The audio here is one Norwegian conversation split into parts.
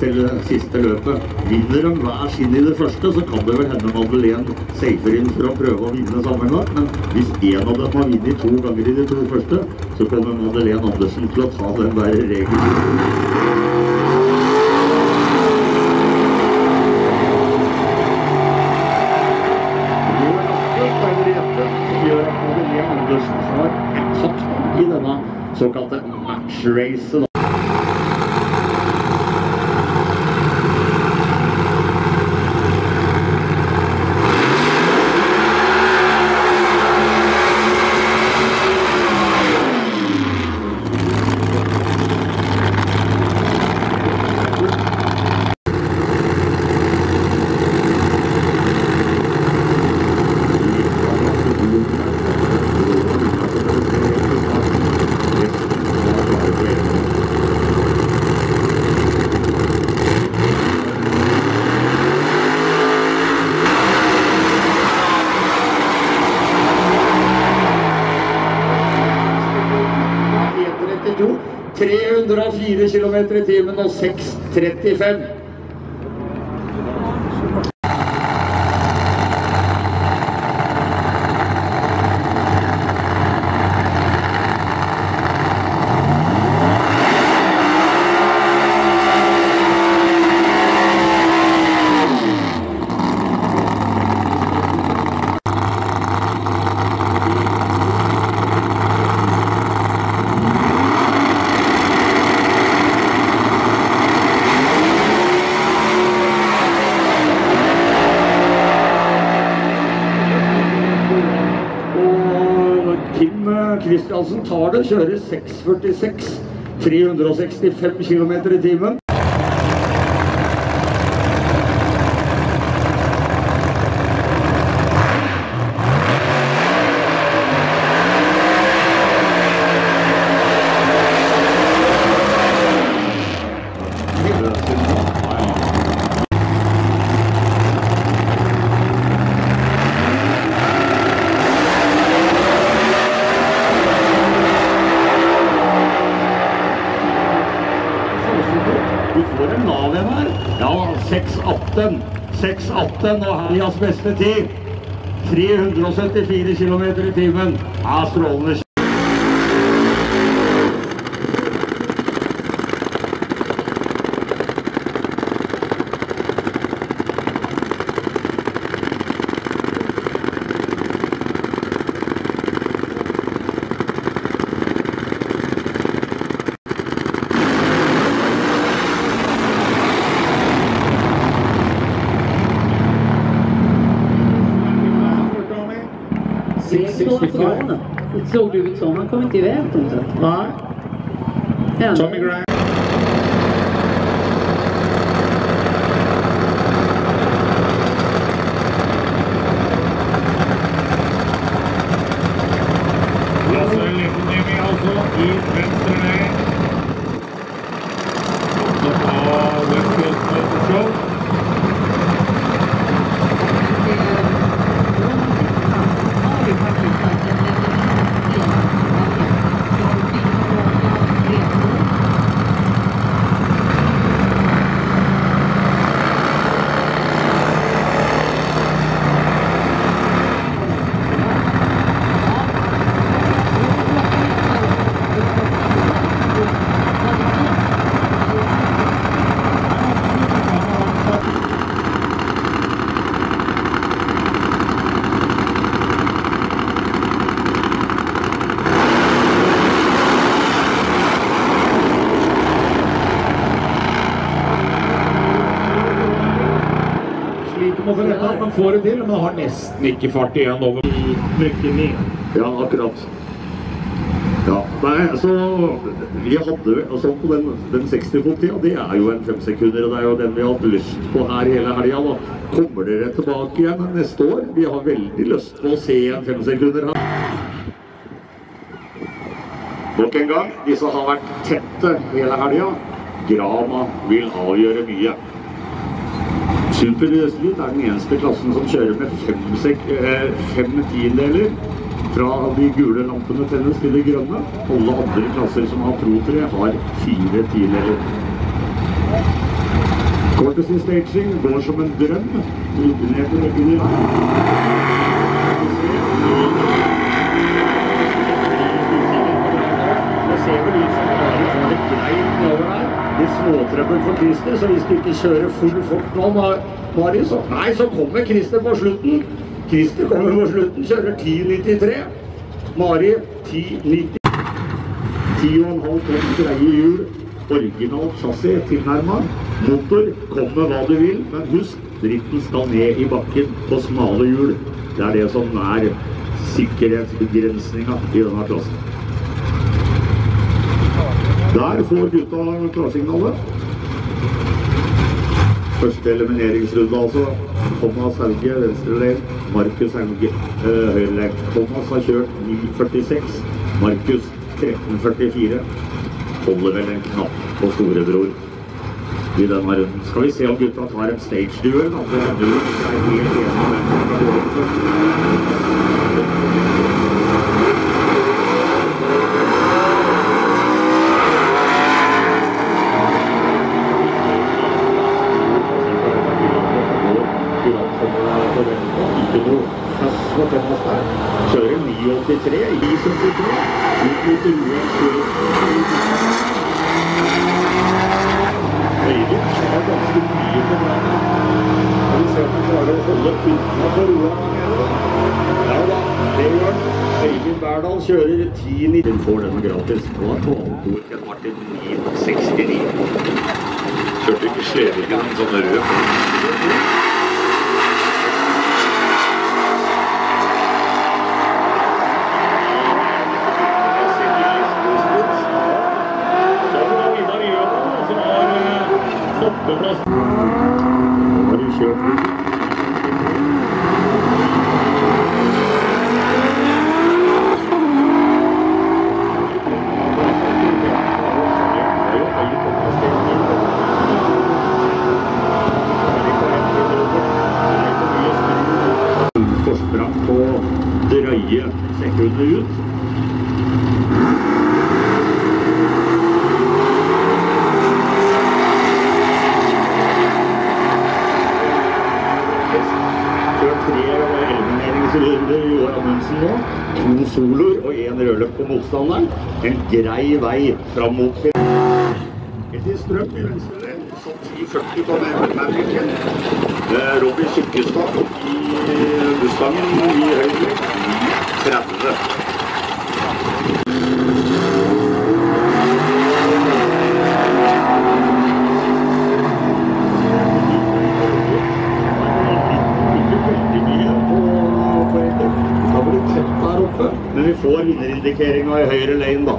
til det siste løpet. Vinner de hver sin i det første, så kan det vel hende Madeleine safer inn for å prøve å vinne sammenlagt. Men hvis en av dem har vunnet to ganger i de to første, så kommer Madeleine Andersen til å ta den der regelen. gjør at Madeleine Andersen har takt i denne såkalte matchracet. 304 km i timen og 6.35. Og Kim Kristiansen tar det, kjører 6.46, 365 km i timen. Du får en lav en her. Ja, 6.18. 6.18 og helgas beste tid. 374 km i timen. er strålende. Det såg du Han kom inte på något. Nej. Tommy Graham. Lasse Leppeniemi altså i venstre vei. Altså på Westfield Motorshow. Sliter men får det til. Men har nesten ikke fart igjen over. Ja, akkurat. Ja, nei, altså Vi hadde altså på den, den 60-fot-tida, det er jo en fem sekunder, og det er jo den vi har hatt lyst på her hele helga. da. Kommer dere tilbake igjen neste år? Vi har veldig lyst på å se en fem sekunder her. Nok en gang, disse har vært tette hele helga. Grama vil avgjøre mye. Super-Street er den eneste klassen som kjører med fem, sek, eh, fem tiendeler Fra de gule lampene tennes til de grønne. Alle andre klasser som har Pro 3 har fire tiendeler. Cortesy staging går som en drøm. Ned, veggene. Det ser vel ut som Mari får det greit over der. Litt småtrøbbel for Christer, så hvis du ikke kjører full fort nå, Ma- Mari, så Nei, så kommer Christer på slutten. Christer kommer på slutten, kjører 10,93. Mari 10,90. 10,5 tonn greie hjul, originalt chassis tilnærma. Motor, kom med hva du vil, men husk, dritten skal ned i bakken på smale hjul. Det er det som er sikkerhetsbegrensninga i denne klassen. Der får gutta klarsignalet. Første elimineringsrunde, altså. Thomas Hauge, venstre led. Markus Hauge, eh, høyre led. Thomas har kjørt 9,46. Markus 13,44. Holder vel en knapp på storebror i denne runden. Skal vi se om gutta tar en stage-duell? Det hender er helt enig med hvem som skal gå over først. Kjører 983 i 73. Ut mot Ullevål. Øyvind har ganske mye på banen. Skal vi se om han klarer å holde puntene på roa der nede. Ja da, det gjør han. Øyvind Berdal kjører 10 Den gratis. Nå har Kvaltorken Martin 969. Kjørte ikke Slevingen en sånn rød Thank har du kjørt litt. Forsprang på drøye sekunder ut. Kjørt tre elimineringsrunder i år Amundsen nå. To soloer og én rødløp på motstanderen. En grei vei fram mot Etter strøm i venstre ledd, så 10-40 på Mavericken. Eh, Robin Sykkestad i Mustangen i høyre. 30. Men vi får vinnerindikeringa i høyre lane, da.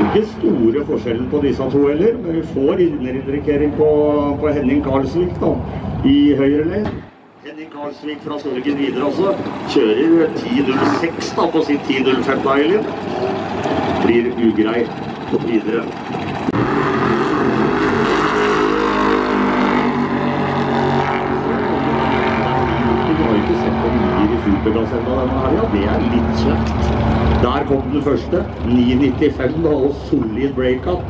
Ikke store forskjellen på disse to heller, men vi får vinnerindikering på, på Henning Karlsvik da, i høyre lane. Karlsvik fra Sørgen videre også. Kjører 10.06 da på sitt 10.05 Dialin. Blir ugrei videre. Supergass ennå denne helga. Det er litt slakt. Der kom den første. 9.95 da, og solid breakup.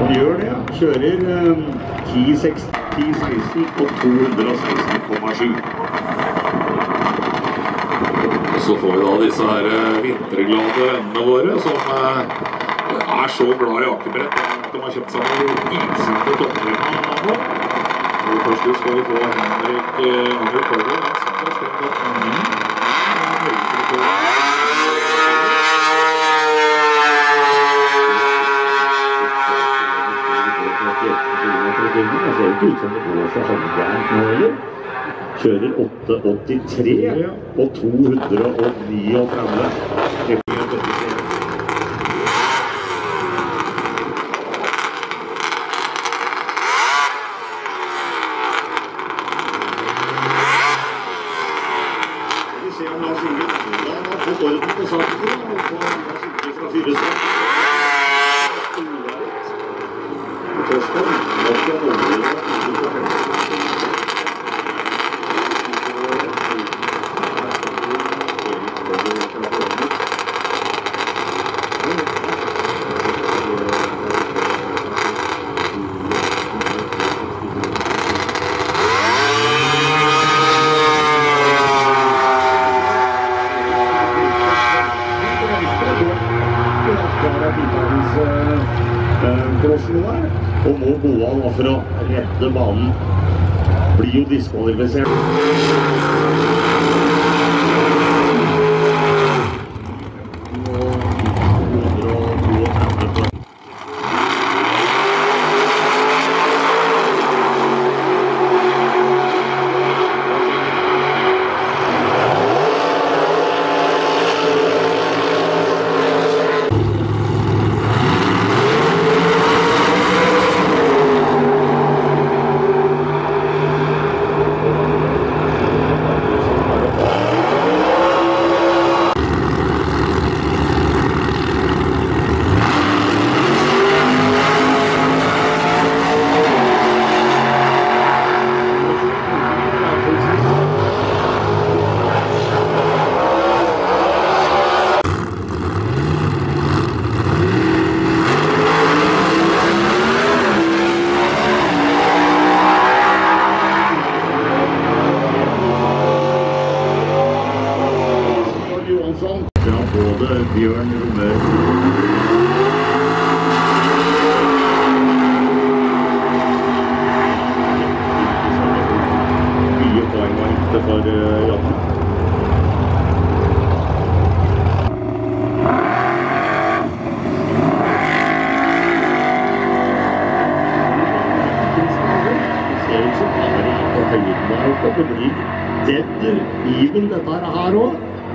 Han gjør det. Kjører eh, 10.16 10.16 og 216,7. Så får vi da disse her eh, vinterglade vennene våre som eh, er så glad i akebrett de har kjøpt seg noen isete topptreninger nå. Og Først skal vi få Henrik eh, Henrik Kolberg. Han satt og skrev at ny norgesrekord. Det ser ikke ut som det går så halvgærent nå heller. Kjører 8,83 og 239. og må gå av for å redde banen. Blir jo diskvalifisert.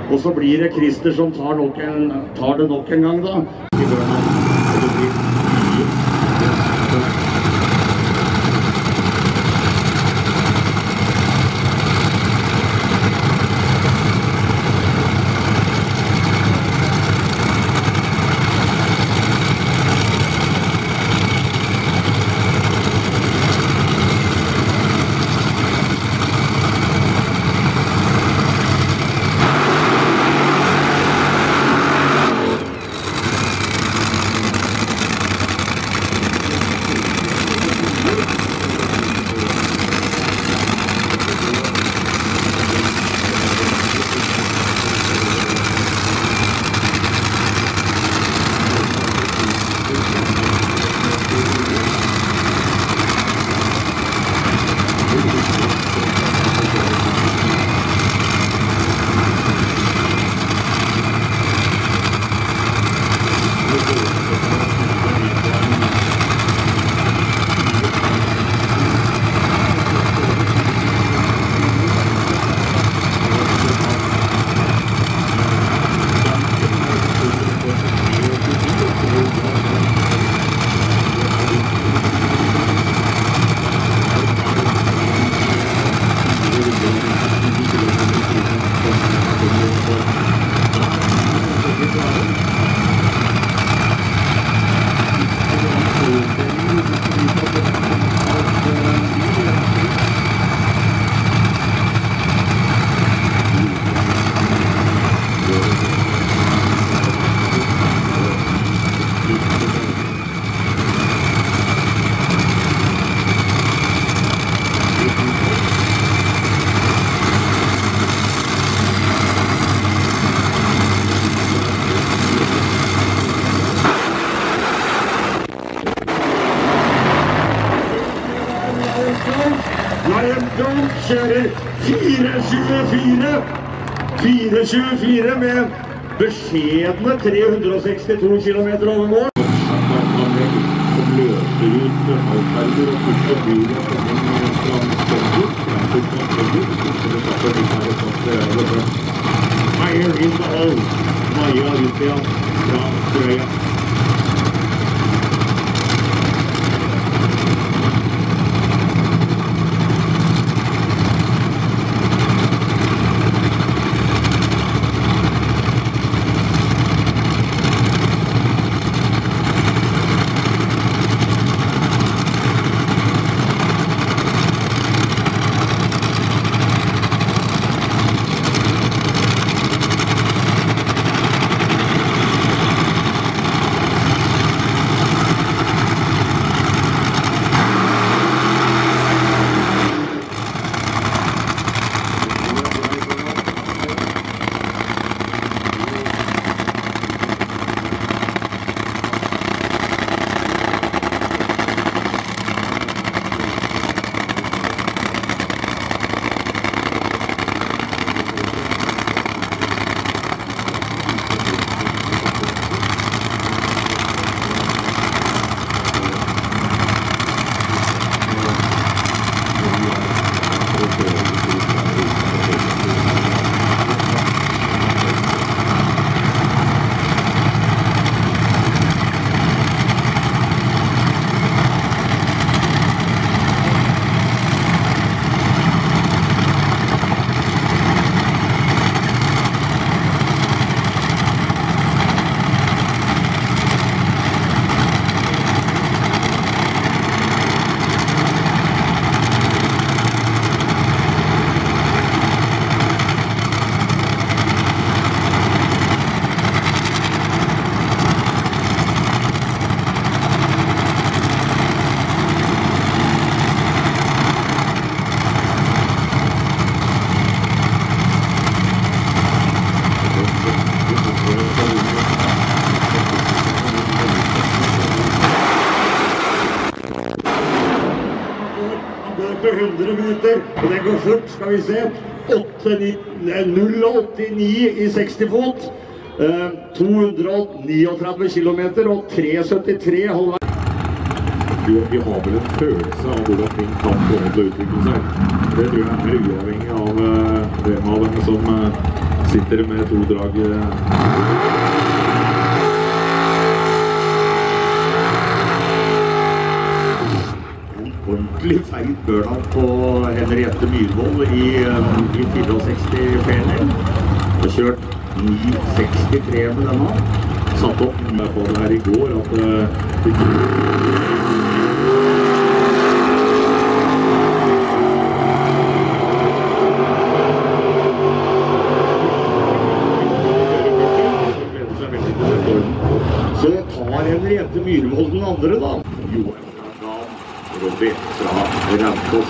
Og så blir det Christer som tar, en, tar det nok en gang, da. 4.24 med beskjedne 362 km over mål. Løser ut Alzheimer og første bilen fra ut fra Frøya. Og det går fort. Skal vi se. 0,89 i 60 fot. Eh, 239 km og 3,73 halvveis. Vi har vel en følelse av hvordan ting kan komme til å utvikle seg. Det tror jeg er uavhengig av eh, hvem av dem som eh, sitter med to drag. eh. En ordentlig feil burnout på Henriette Myhrvold i, eh, i 64 feler. Har kjørt 9,63 med denne. Satt opp med på det her i går at år. Så tar Henriette Myhrvold den andre, da. Johan Robin fra Raufoss.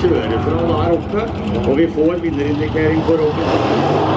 Kjører fra der oppe, og vi får vinnerindikering på Robbie.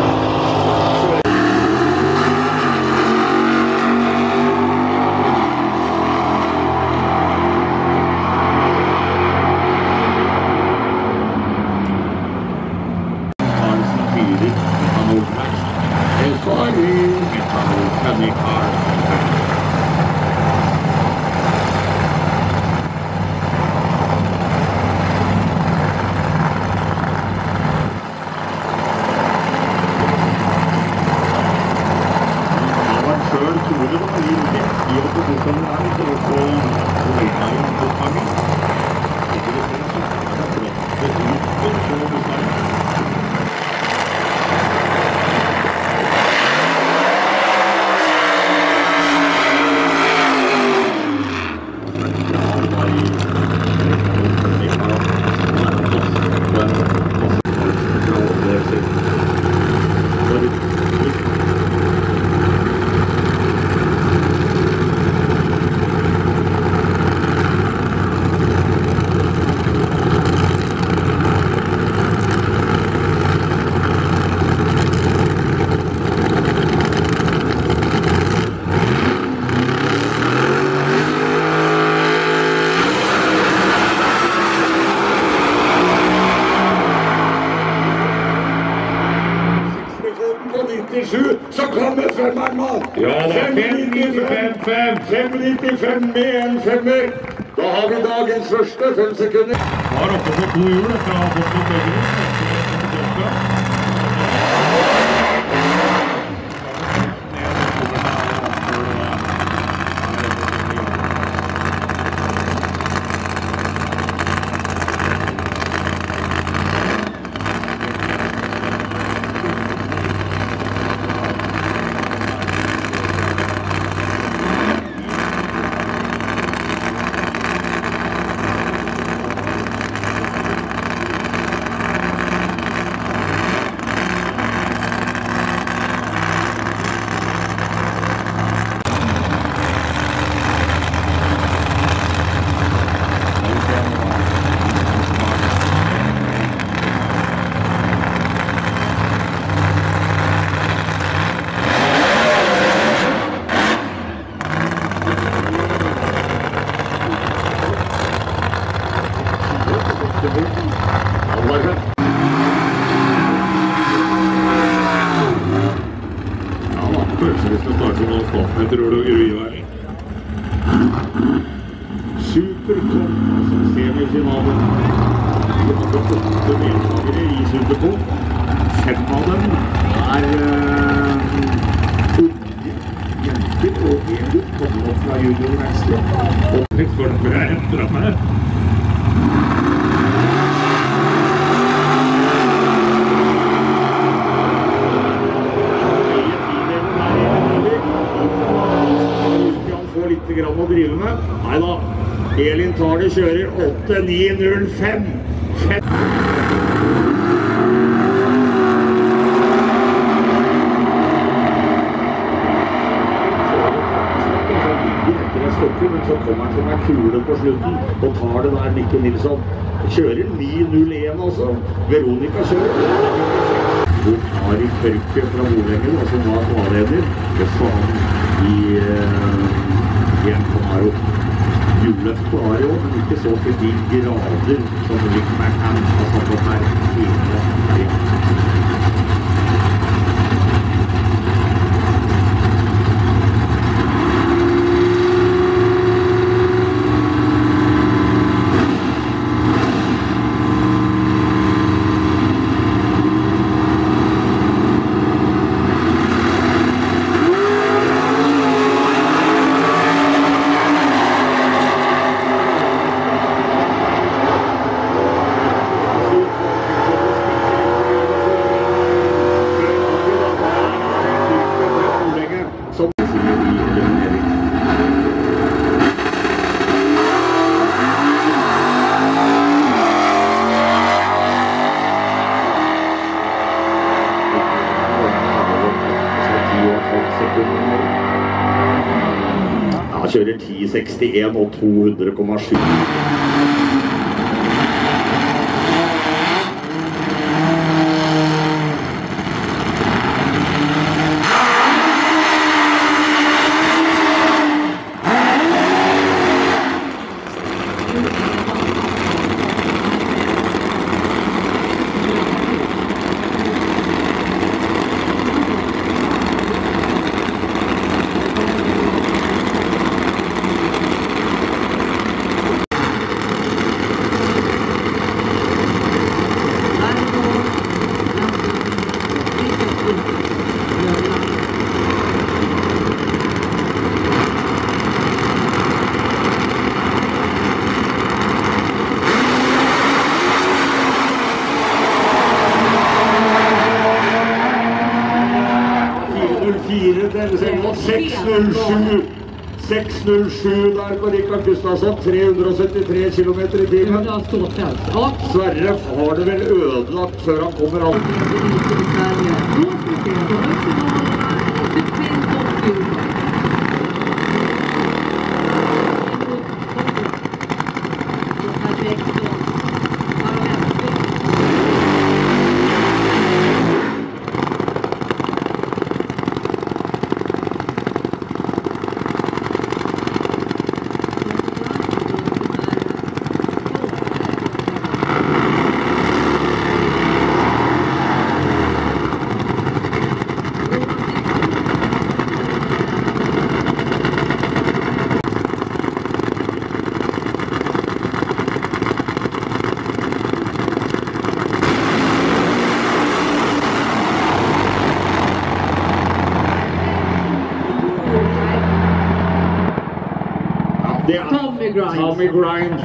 Femmer. Da har vi dagens første, fem sekunder. Var oppe på to hjul fra Boston Bøggen. Kanskje vi skal Jeg tror det Olof Gruiværing. Supercup, som semifinalen. Vi hadde åtte deltakere i Supercup. Fem av dem er uh, unge jenter og en gutt kommer opp fra junior venstre. Og Litt for den jeg endra meg. Han får litt grann å drive med. Nei da. Elin Tage kjører 8-9-0-5. Men så kommer han som en kule på slutten og tar det der Nikke Nilsson. Kjører 9-0-1, altså. Veronica kjører. Hun tar i tørket fra Bolengen, og som var svarleder. Det sa han i, eh en Camaro. Hjulløft har jo, men ikke så til de grader som Rick McCann har satt opp her. 261 og 200,7. 607 der på Rikard Gustavsson. 373 km i timen. Ja, Sverre har det vel ødelagt før han kommer an. det Tommy Grimes.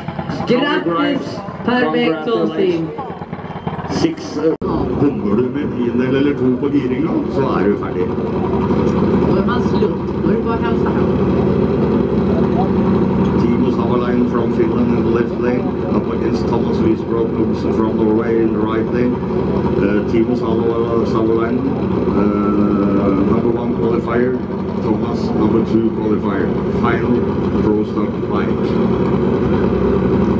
Grattis! Per Perfekt. Åsing. Six, Bommer du med en tiendedel eller to på giringa, så er du ferdig. Når man slut. Då är Finland in the left lane, up against Thomas Wiesbrock Olsen from Norway in the right lane. Uh, Timo Savalainen, uh, number one qualifier. Thomas, number two qualifier. Final pro start bike.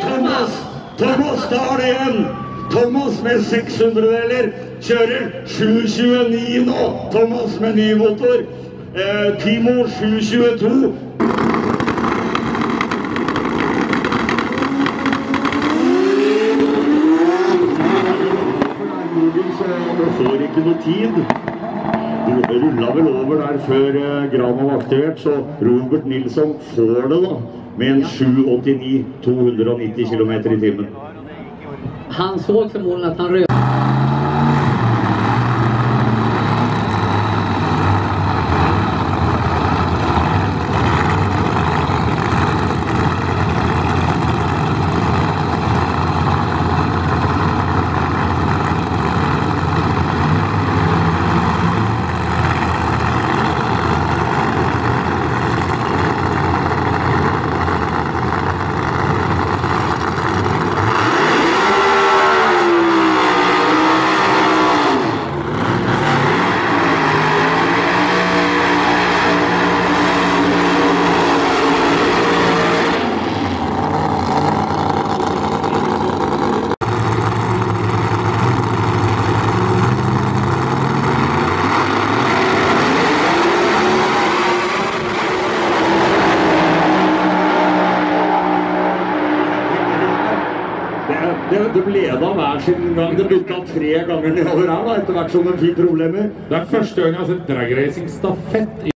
Thomas! Thomas tar det igjen! Thomas med 600-deler kjører 7.29 nå. Thomas med ny motor. Eh, Timo 7.22. Du får ikke noe tid. Du rulla vel over der før eh, Gran var aktivert, så Robert Nilsson får det da med en 7,89 290 km i timen. Han såg förmodligen att han rök. Det, det, de leda hver sin gang. det bytta tre ganger nedover her da, etter hvert som de fikk problemer. Det er første gang jeg har sett dragracing stafett